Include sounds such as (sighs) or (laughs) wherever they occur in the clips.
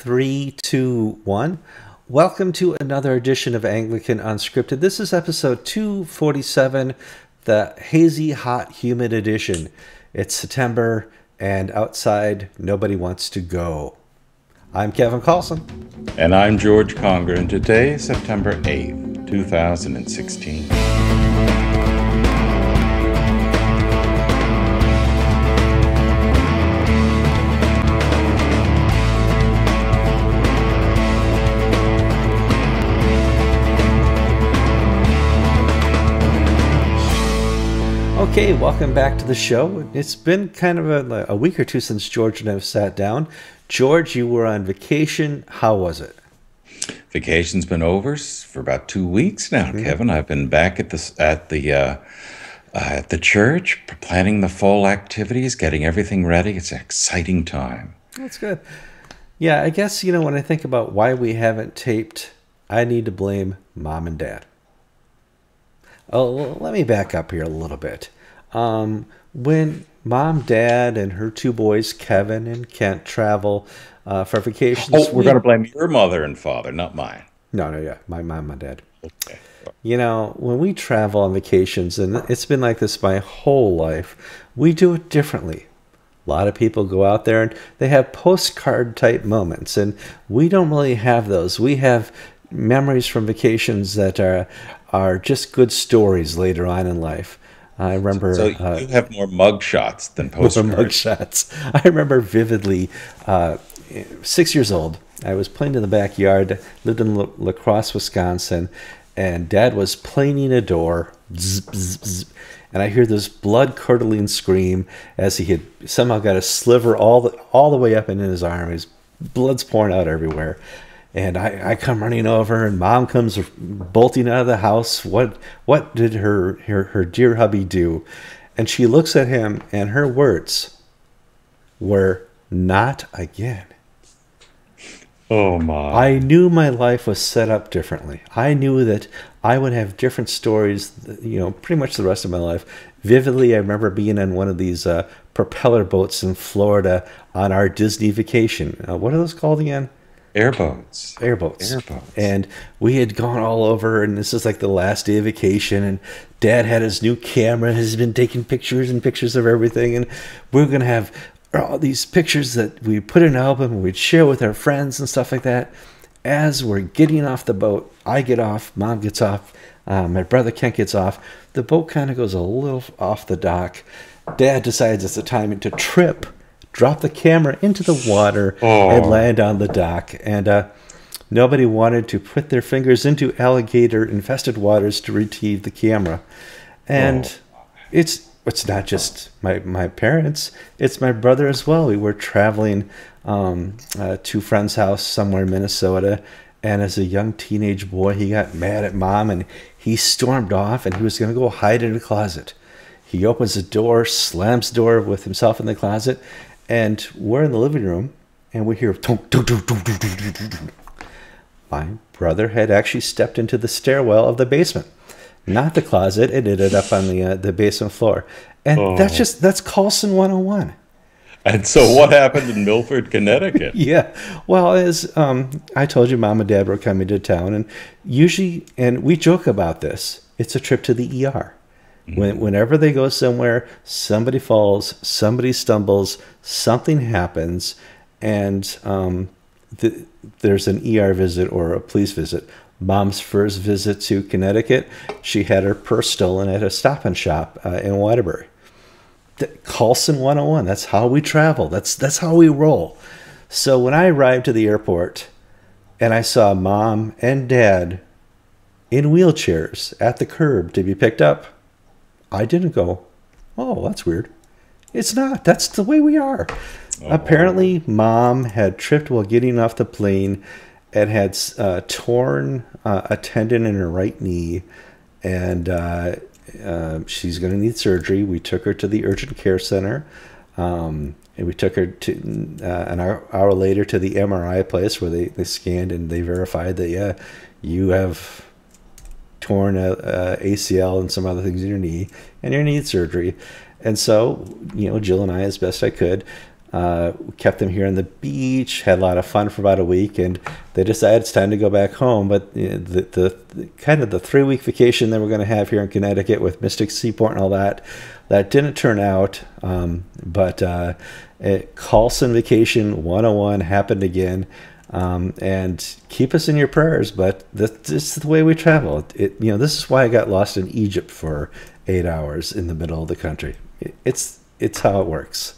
Three, two, one. Welcome to another edition of Anglican Unscripted. This is episode 247, the hazy, hot, humid edition. It's September, and outside, nobody wants to go. I'm Kevin Carlson. And I'm George Conger, and today, September 8th, 2016. Okay, welcome back to the show. It's been kind of a, a, week or two since George and I have sat down. George, you were on vacation. How was it? Vacation's been over for about two weeks now, mm-hmm. Kevin. I've been back at the at the uh, uh, at the church, planning the fall activities, getting everything ready. It's an exciting time. That's good. Yeah, I guess you know when I think about why we haven't taped, I need to blame mom and dad. Oh, let me back up here a little bit. Um, when mom, dad, and her two boys, Kevin and Kent, travel uh, for vacations. Oh, we're we, going to blame your mother and father, not mine. No, no, yeah, my mom, my dad. Okay. You know, when we travel on vacations, and it's been like this my whole life, we do it differently. A lot of people go out there and they have postcard type moments, and we don't really have those. We have memories from vacations that are are just good stories later on in life. I remember. So, so uh, you have more mug shots than postcards. (laughs) More mug shots. I remember vividly. Uh, six years old. I was playing in the backyard. Lived in La, La Crosse, Wisconsin, and Dad was planing a door. Zzz, zzz, zzz, and I hear this blood curdling scream as he had somehow got a sliver all the all the way up and in his arm. His blood's pouring out everywhere. And I, I come running over, and mom comes bolting out of the house. What what did her, her her dear hubby do? And she looks at him, and her words were not again. Oh my. I knew my life was set up differently. I knew that I would have different stories, you know, pretty much the rest of my life. Vividly, I remember being on one of these uh, propeller boats in Florida on our Disney vacation. Uh, what are those called again? Airboats. Airboats. Airboats. And we had gone all over, and this is like the last day of vacation, and dad had his new camera, and has been taking pictures and pictures of everything, and we are going to have all these pictures that we put in an album and we'd share with our friends and stuff like that. As we're getting off the boat, I get off, mom gets off, uh, my brother Kent gets off. The boat kind of goes a little off the dock. Dad decides it's the time to trip drop the camera into the water oh. and land on the dock. And uh, nobody wanted to put their fingers into alligator infested waters to retrieve the camera. And oh. it's it's not just my, my parents, it's my brother as well. We were traveling um, uh, to a friend's house somewhere in Minnesota. And as a young teenage boy, he got mad at mom and he stormed off and he was going to go hide in a closet. He opens the door, slams the door with himself in the closet, and we're in the living room, and we hear. My brother had actually stepped into the stairwell of the basement, not the closet. It ended up on the uh, the basement floor, and oh. that's just that's Carlson 101. And so, what happened in Milford, Connecticut? (laughs) yeah, well, as um, I told you, mom and dad were coming to town, and usually, and we joke about this. It's a trip to the ER. When, whenever they go somewhere, somebody falls, somebody stumbles, something happens, and um, the, there's an ER visit or a police visit. Mom's first visit to Connecticut, she had her purse stolen at a stop and shop uh, in Waterbury. Carlson 101, that's how we travel. That's, that's how we roll. So when I arrived to the airport and I saw mom and dad in wheelchairs at the curb to be picked up, I didn't go, oh, that's weird. It's not. That's the way we are. Oh. Apparently, mom had tripped while getting off the plane and had uh, torn uh, a tendon in her right knee, and uh, uh she's going to need surgery. We took her to the urgent care center. Um, and we took her to uh, an hour, hour, later to the MRI place where they, they scanned and they verified that yeah, you have torn a, a ACL and some other things in your knee, and you need surgery. And so, you know, Jill and I, as best I could, Uh, kept them here on the beach, had a lot of fun for about a week, and they decided it's time to go back home. But the, the, the kind of the three week vacation that we're going to have here in Connecticut with Mystic Seaport and all that, that didn't turn out. Um, but uh, Carlson Vacation 101 happened again. Um, and keep us in your prayers. But this, this, is the way we travel. It, you know, this is why I got lost in Egypt for eight hours in the middle of the country. It, it's it's how it works.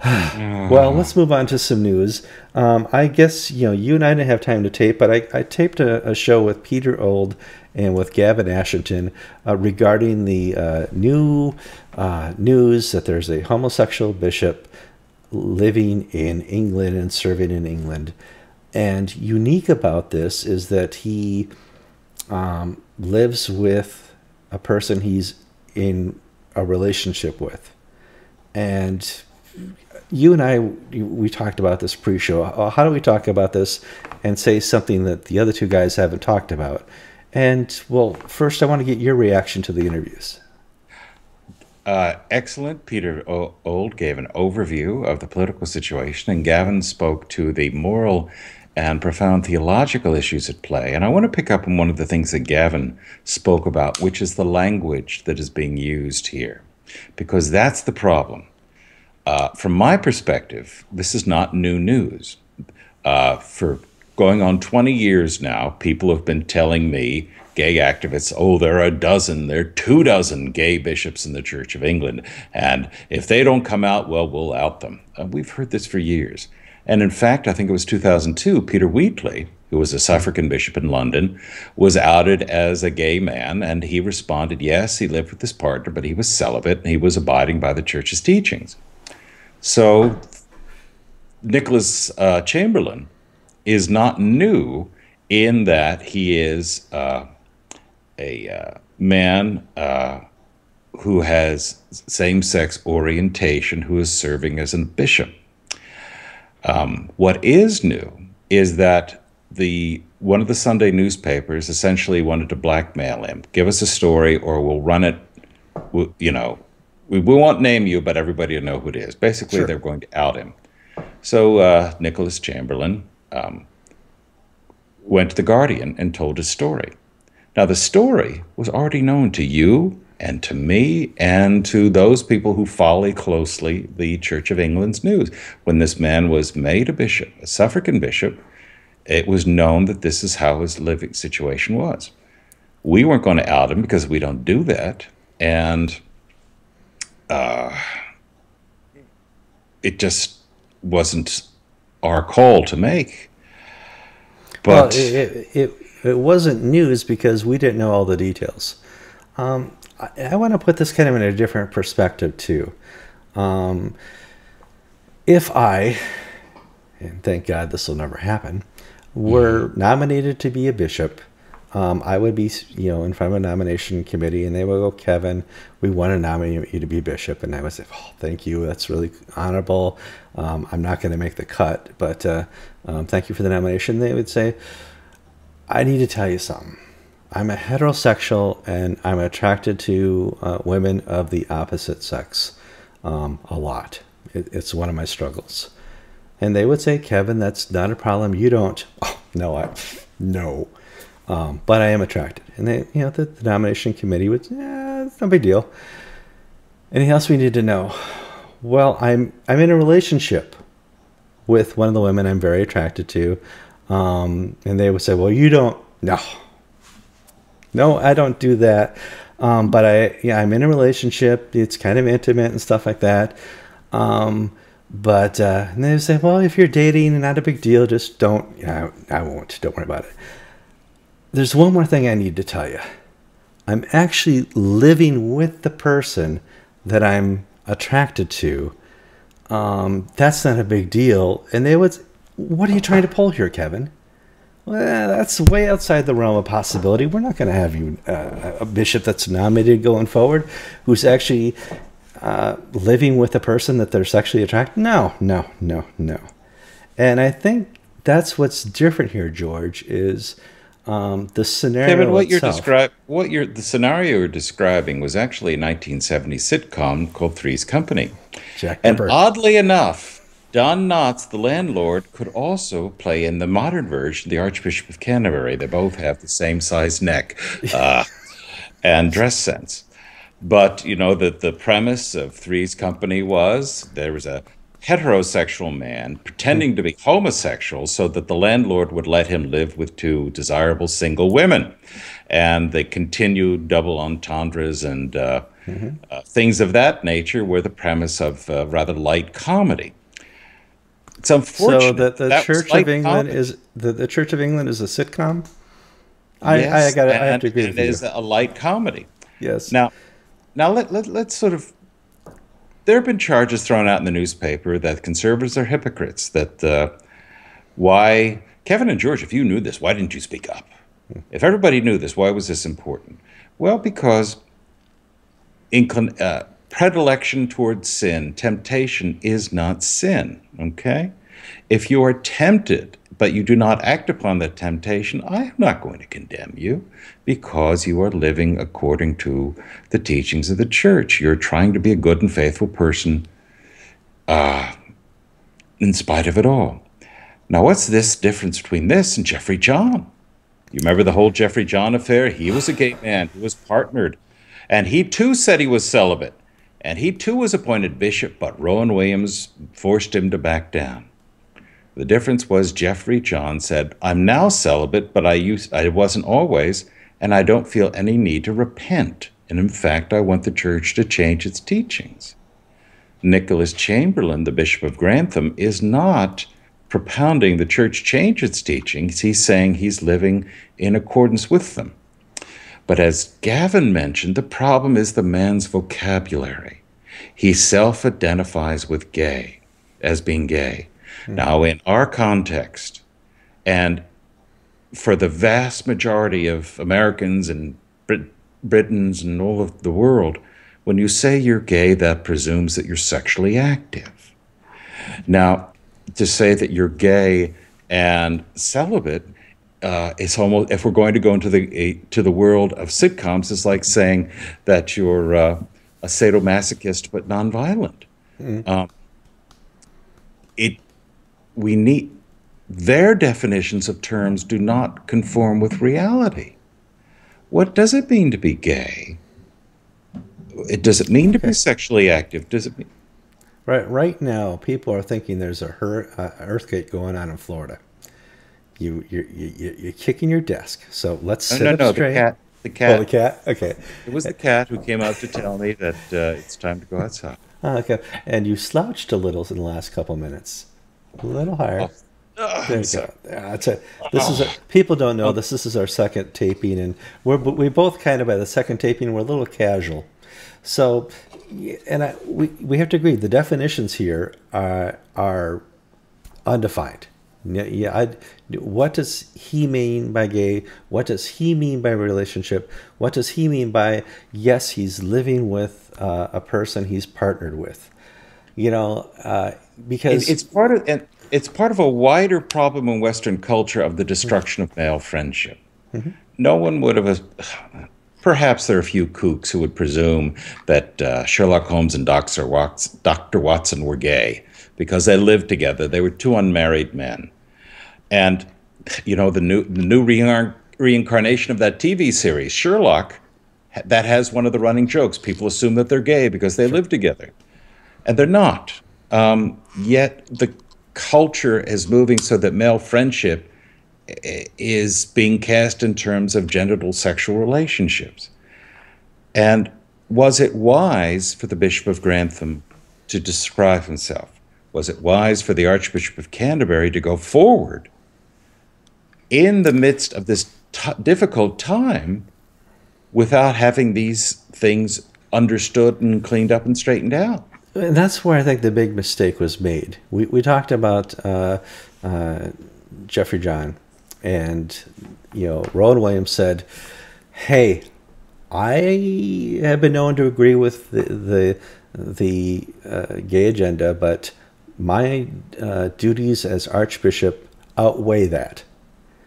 (sighs) well, let's move on to some news. Um, I guess you know you and I didn't have time to tape, but I, I taped a, a, show with Peter Ould and with Gavin Ashenden uh, regarding the uh, new uh, news that there's a homosexual bishop living in England and serving in England. And unique about this is that he um, lives with a person he's in a relationship with. And you and I, we talked about this pre-show. How do we talk about this and say something that the other two guys haven't talked about? And well, first, I want to get your reaction to the interviews. Uh, excellent. Peter Ould gave an overview of the political situation, and Gavin spoke to the moral and profound theological issues at play. And I want to pick up on one of the things that Gavin spoke about, which is the language that is being used here, because that's the problem. Uh, from my perspective, this is not new news. Uh, for going on 20 years now, people have been telling me, gay activists, oh, there are a dozen, there are two dozen gay bishops in the Church of England. And if they don't come out, well, we'll out them. Uh, we've heard this for years. And in fact, I think it was 2002, Peter Wheatley, who was a suffragan bishop in London, was outed as a gay man. And he responded, yes, he lived with his partner, but he was celibate and he was abiding by the church's teachings. So Nicholas uh, Chamberlain is not new in that he is uh, a uh, man uh, who has same sex orientation who is serving as a bishop. Um, what is new is that the one of the Sunday newspapers essentially wanted to blackmail him. Give us a story, or we'll run it. You know, we, we won't name you, but everybody will know who it is. Basically, sure. they're going to out him. So uh, Nicholas Chamberlain um, went to the Guardian and told his story. Now, the story was already known to you and to me and to those people who follow closely the Church of England's news. When this man was made a bishop, a suffragan bishop, it was known that this is how his living situation was. We weren't going to out him because we don't do that. And uh, it just wasn't our call to make. But well, it, it, it wasn't news because we didn't know all the details. Um, I, I want to put this kind of in a different perspective too. Um, if I, and thank God this will never happen, were mm-hmm. nominated to be a bishop um, I would be, you know, in front of a nomination committee, and they would go, Kevin, we want to nominate you to be bishop, and I would say, oh, thank you, that's really honorable. Um, I'm not going to make the cut, but uh, um, thank you for the nomination. They would say, I need to tell you something. I'm a heterosexual, and I'm attracted to uh, women of the opposite sex um, a lot. It, it's one of my struggles. And they would say, Kevin, that's not a problem. You don't. (laughs) Oh, no, I, no. Um, but I am attracted. And they, you know, the, the nomination committee would, yeah, it's no big deal. Anything else we need to know? Well, I'm I'm in a relationship with one of the women I'm very attracted to, um, and they would say, "Well, you don't." No, no, I don't do that. Um, but I, yeah, I'm in a relationship. It's kind of intimate and stuff like that. Um, but uh, and they would say, "Well, if you're dating, not a big deal. Just don't." Yeah, I won't. Don't worry about it there's one more thing I need to tell you. I'm actually living with the person that I'm attracted to. Um, that's not a big deal. And they would, what are you trying to pull here, Kevin? Well, that's way outside the realm of possibility. We're not going to have you uh, a bishop that's nominated going forward who's actually uh, living with a person that they're sexually attracted. No, no, no, no. And I think that's what's different here, George, is Um, the scenario Kevin, what you're describe, what you're the scenario you're describing was actually a 1970 sitcom called Three's Company, Jack and Dipper. oddly enough, Don Knotts, the landlord, could also play in the modern version, the Archbishop of Canterbury. They both have the same size neck (laughs) uh, and dress sense. But you know that the premise of Three's Company was there was a heterosexual man pretending to be homosexual so that the landlord would let him live with two desirable single women. And they continued double entendres and uh, uh, things of that nature were the premise of uh, rather light comedy. It's unfortunate. so that the that Church of England comedy. is the, the Church of England is a sitcom. I, I Yes, got I have to agree it is a light comedy. yes. Now, now let, let, let's sort of. There have been charges thrown out in the newspaper that conservatives are hypocrites. That uh, why, Kevin and George, if you knew this, why didn't you speak up? If everybody knew this, why was this important? Well, because inclin- uh, predilection towards sin, temptation is not sin, okay? If you are tempted, but you do not act upon that temptation, I am not going to condemn you because you are living according to the teachings of the church. You're trying to be a good and faithful person uh, in spite of it all. Now, what's this difference between this and Jeffrey John? You remember the whole Jeffrey John affair? He was a gay man, he was partnered, and he too said he was celibate. And he too was appointed bishop, but Rowan Williams forced him to back down. The difference was Jeffrey John said, I'm now celibate, but I, used, I wasn't always, and I don't feel any need to repent. And in fact, I want the church to change its teachings. Nicholas Chamberlain, the Bishop of Grantham, is not propounding the church change its teachings. He's saying he's living in accordance with them. But as Gavin mentioned, the problem is the man's vocabulary. He self identifies with gay as being gay. Hmm. Now, in our context, and for the vast majority of Americans and Brit- Britons and all of the world, when you say you're gay, that presumes that you're sexually active. Now, to say that you're gay and celibate uh, is almost if we're going to go into the a, to the world of sitcoms, it's like saying that you're uh, a sadomasochist but nonviolent. Um, it we need their definitions of terms do not conform with reality. What does it mean to be gay? It does it mean to be sexually active? Does it mean Right, right now, people are thinking there's a uh, earthquake going on in Florida. You, you're, you, you're kicking your desk. So let's no, sit no, up no, straight. the cat, the Oh, cat. the cat. Okay. It was the cat who came out to tell me that uh, it's time to go outside. Oh, (laughs) okay. And you slouched a little in the last couple minutes. A little higher. There you go. Yeah, that's it. This is a, people don't know this. This is our second taping, and we're we both kind of by the second taping we're a little casual. So, and I, we we have to agree the definitions here are are undefined. Yeah. I, what does he mean by gay? What does he mean by relationship? What does he mean by yes, he's living with uh, a person he's partnered with? You know, uh, because It- it's part of and it's part of a wider problem in Western culture of the destruction of male friendship. No one would have. Perhaps there are a few kooks who would presume that uh, Sherlock Holmes and Dr. Watson, Dr. Watson were gay because they lived together. They were two unmarried men, and you know the new the new reincar- reincarnation of that TV series, Sherlock, that has one of the running jokes. People assume that they're gay because they live together and they're not. Um, yet the culture is moving so that male friendship is being cast in terms of genital sexual relationships. And was it wise for the Bishop of Grantham to describe himself? Was it wise for the Archbishop of Canterbury to go forward in the midst of this t- difficult time without having these things understood and cleaned up and straightened out? And that's where I think the big mistake was made. We, we talked about uh, uh, Jeffrey John, and you know, Rowan Williams said, "Hey, I have been known to agree with the the, the uh, gay agenda, but my uh, duties as Archbishop outweigh that."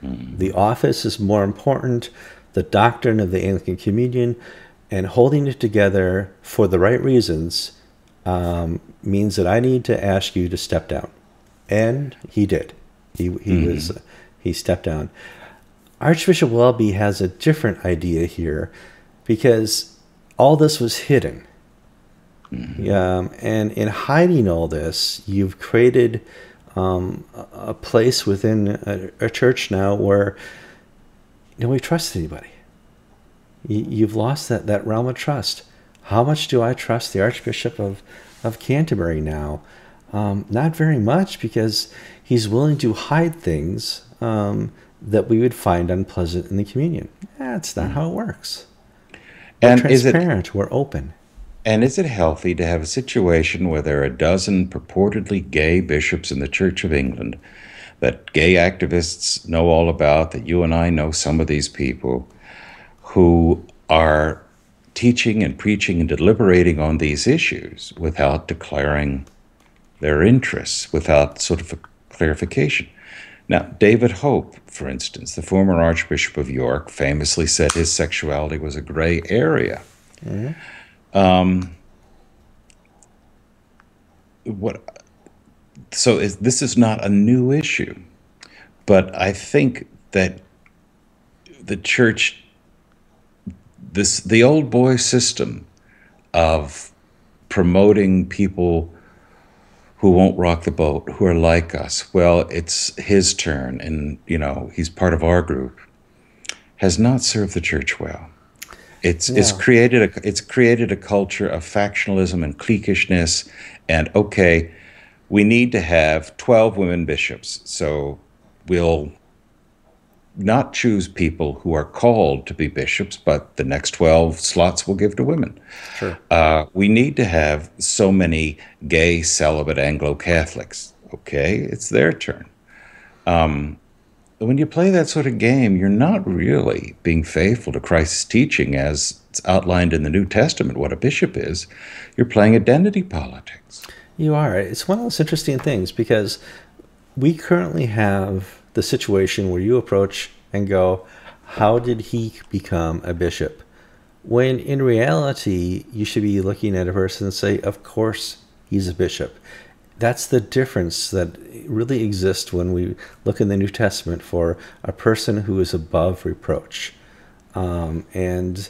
Mm-hmm. The office is more important. The doctrine of the Anglican Communion and holding it together for the right reasons um, means that I need to ask you to step down. And he did. He, he mm-hmm. was he stepped down. Archbishop Welby has a different idea here because all this was hidden. Mm-hmm. Um, and in hiding all this, you've created um, a place within a, a, church now where nobody trusts anybody. You, you've lost that, that realm of trust. How much do I trust the Archbishop of, of Canterbury now? Um, not very much because he's willing to hide things um, that we would find unpleasant in the communion. That's not mm-hmm. how it works. We're and transparent. It, we're open. And is it healthy to have a situation where there are a dozen purportedly gay bishops in the Church of England that gay activists know all about, that you and I know some of these people, who are teaching and preaching and deliberating on these issues without declaring their interests, without sort of a clarification? Now, David Hope, for instance, the former Archbishop of York, famously said his sexuality was a gray area. Mm-hmm. Um, what? So is, this is not a new issue, but I think that the church, this the old boy system of promoting people who won't rock the boat, who are like us. Well, it's his turn, and you know he's part of our group. Has not served the church well. It's yeah. it's created a it's created a culture of factionalism and cliquishness, and okay, we need to have twelve women bishops, so we'll not choose people who are called to be bishops, but the next 12 slots we'll give to women. Sure. Uh, we need to have so many gay celibate Anglo Catholics. Okay, it's their turn. Um, when you play that sort of game, you're not really being faithful to Christ's teaching as it's outlined in the New Testament what a bishop is. You're playing identity politics. You are. It's one of those interesting things because we currently have the situation where you approach and go, How did he become a bishop? When in reality, you should be looking at a person and say, Of course, he's a bishop that's the difference that really exists when we look in the New Testament for a person who is above reproach. Um, and,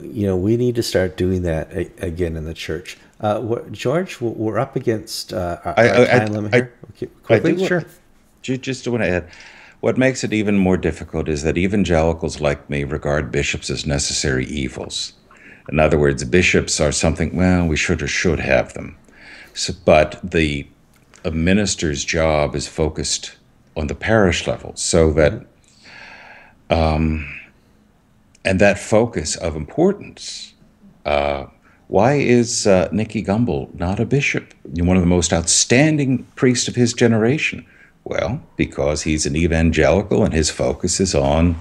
you know, we need to start doing that a- again in the church. Uh, what, George, we're up against uh, our, I, our time I, limit here. Okay, quickly, sure. Just want to add, what makes it even more difficult is that evangelicals like me regard bishops as necessary evils. In other words, bishops are something, well, we should or should have them. So, but the a minister's job is focused on the parish level, so that um, and that focus of importance. Uh, why is uh, Nicky Gumbel not a bishop? One of the most outstanding priests of his generation. Well, because he's an evangelical and his focus is on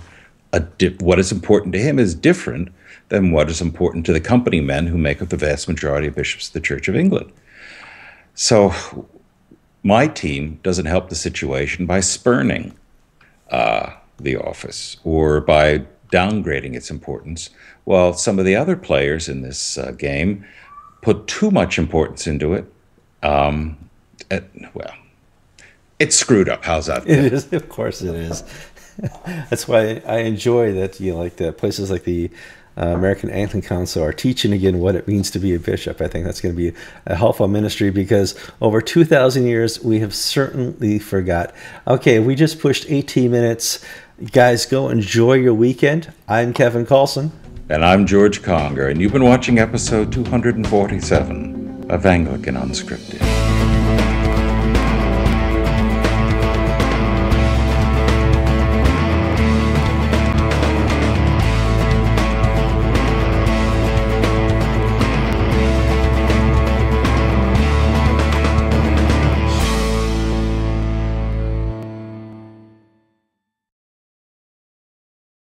what is important to him is different than what is important to the company men who make up the vast majority of bishops of the Church of England. So my team doesn't help the situation by spurning uh, the office or by downgrading its importance, while some of the other players in this uh, game put too much importance into it. Um, at, well, it's screwed up. How's that? It is, of course, it is. (laughs) That's why I enjoy that. You know, like the places like the uh, American Anglican Council are teaching again what it means to be a bishop. I think that's going to be a helpful ministry because over 2,000 years, we have certainly forgot. Okay, we just pushed 18 minutes. Guys, go enjoy your weekend. I'm Kevin Carlson. And I'm George Conger, and you've been watching episode 247 of Anglican Unscripted.